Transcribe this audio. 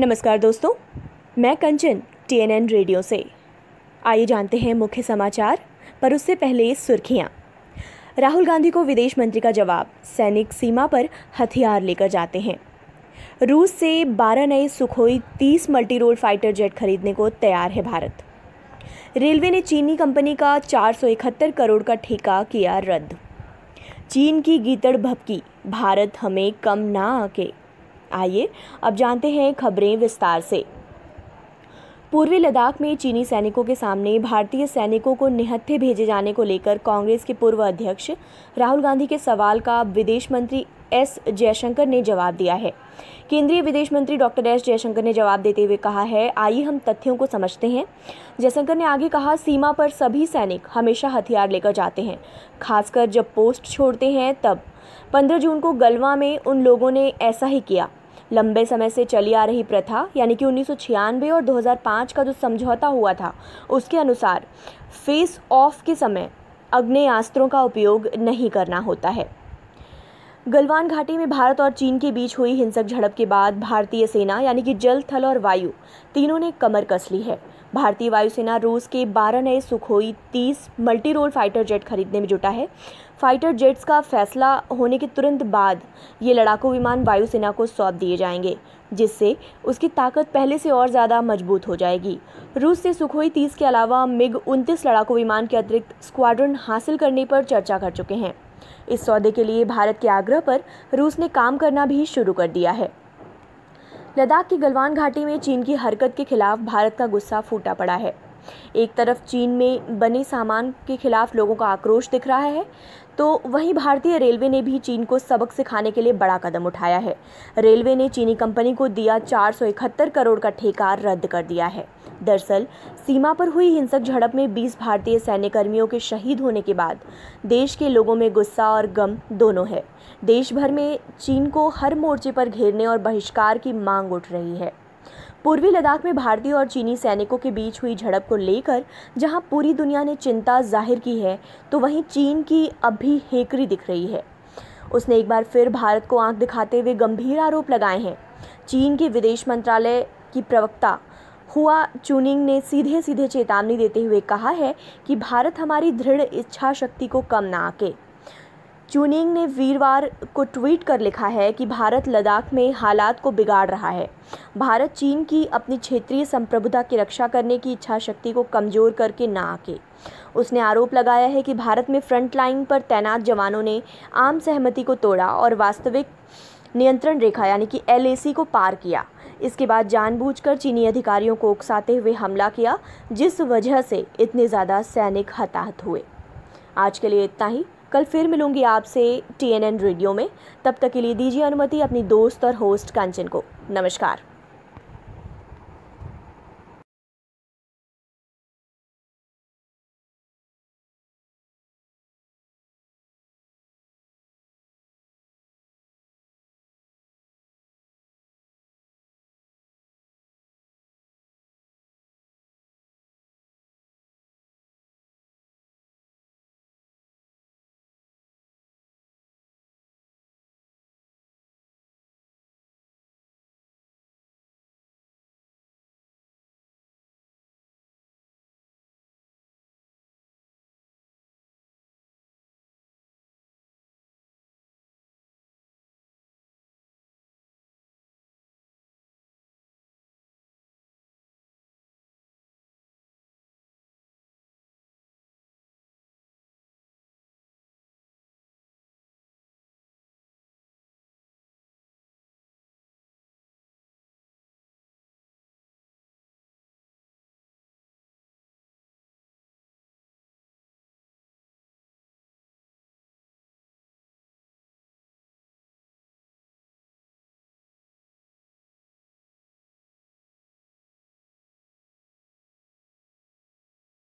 नमस्कार दोस्तों, मैं कंचन टीएनएन रेडियो से। आइए जानते हैं मुख्य समाचार, पर उससे पहले सुर्खियाँ। राहुल गांधी को विदेश मंत्री का जवाब, सैनिक सीमा पर हथियार लेकर जाते हैं। रूस से 12 नए Sukhoi 30 multi role fighter jet खरीदने को तैयार है भारत। रेलवे ने चीनी कंपनी का चार सौ इकहत्तर करोड़ का ठेका किया रद्द। चीन की गीतड़ भपकी, भारत हमें कम ना आके। आइए, अब जानते हैं खबरें विस्तार से। पूर्वी लद्दाख में चीनी सैनिकों के सामने भारतीय सैनिकों को निहत्थे भेजे जाने को लेकर कांग्रेस के पूर्व अध्यक्ष राहुल गांधी के सवाल का विदेश मंत्री एस जयशंकर ने जवाब दिया है। केंद्रीय विदेश मंत्री डॉक्टर एस जयशंकर ने जवाब देते हुए कहा है, आइए हम तथ्यों को समझते हैं। जयशंकर ने आगे कहा, सीमा पर सभी सैनिक हमेशा हथियार लेकर जाते हैं, खासकर जब पोस्ट छोड़ते हैं तब। 15 जून को गलवा में उन लोगों ने ऐसा ही किया। लंबे समय से चली आ रही प्रथा, यानी कि उन्नीस सौ छियानवे और 2005 का जो समझौता हुआ था, उसके अनुसार फेस ऑफ़ के समय अग्नेयास्त्रों का उपयोग नहीं करना होता है। गलवान घाटी में भारत और चीन के बीच हुई हिंसक झड़प के बाद भारतीय सेना, यानी कि जल, थल और वायु, तीनों ने कमर कस ली है। भारतीय वायुसेना रूस के 12 नए Sukhoi 30 multi role fighter jet खरीदने में जुटा है। फाइटर जेट्स का फैसला होने के तुरंत बाद ये लड़ाकू विमान वायुसेना को सौंप दिए जाएँगे, जिससे उसकी ताकत पहले से और ज़्यादा मज़बूत हो जाएगी। रूस से सुखोई 30 के अलावा मिग 29 लड़ाकू विमान के अतिरिक्त स्क्वाड्रन हासिल करने पर चर्चा कर चुके हैं। इस सौदे के लिए भारत के आग्रह पर रूस ने काम करना भी शुरू कर दिया है। लद्दाख की गलवान घाटी में चीन की हरकत के खिलाफ भारत का गुस्सा फूटा पड़ा है। एक तरफ़ चीन में बने सामान के खिलाफ लोगों का आक्रोश दिख रहा है तो वहीं भारतीय रेलवे ने भी चीन को सबक सिखाने के लिए बड़ा कदम उठाया है। रेलवे ने चीनी कंपनी को दिया चार सौ इकहत्तर करोड़ का ठेका रद्द कर दिया है। दरअसल, सीमा पर हुई हिंसक झड़प में 20 भारतीय सैन्य कर्मियों के शहीद होने के बाद देश के लोगों में गुस्सा और गम दोनों है। देश भर में चीन को हर मोर्चे पर घेरने और बहिष्कार की मांग उठ रही है। पूर्वी लद्दाख में भारतीय और चीनी सैनिकों के बीच हुई झड़प को लेकर, जहाँ पूरी दुनिया ने चिंता ज़ाहिर की है तो वहीं चीन की अब भी हेकरी दिख रही है। उसने एक बार फिर भारत को आँख दिखाते हुए गंभीर आरोप लगाए हैं। चीन के विदेश मंत्रालय की प्रवक्ता हुआ चुनिंग ने सीधे सीधे चेतावनी देते हुए कहा है कि भारत हमारी दृढ़ इच्छा शक्ति को कम ना आके। चुनिंग ने वीरवार को ट्वीट कर लिखा है कि भारत लद्दाख में हालात को बिगाड़ रहा है। भारत चीन की अपनी क्षेत्रीय संप्रभुता की रक्षा करने की इच्छा शक्ति को कमज़ोर करके ना आके। उसने आरोप लगाया है कि भारत में फ्रंट लाइन पर तैनात जवानों ने आम सहमति को तोड़ा और वास्तविक नियंत्रण रेखा यानी कि एलएसी को पार किया। इसके बाद जानबूझकर चीनी अधिकारियों को उकसाते हुए हमला किया, जिस वजह से इतने ज़्यादा सैनिक हताहत हुए। आज के लिए इतना ही। कल फिर मिलूँगी आपसे टीएनएन रेडियो में। तब तक के लिए दीजिए अनुमति अपनी दोस्त और होस्ट कंचन को। नमस्कार।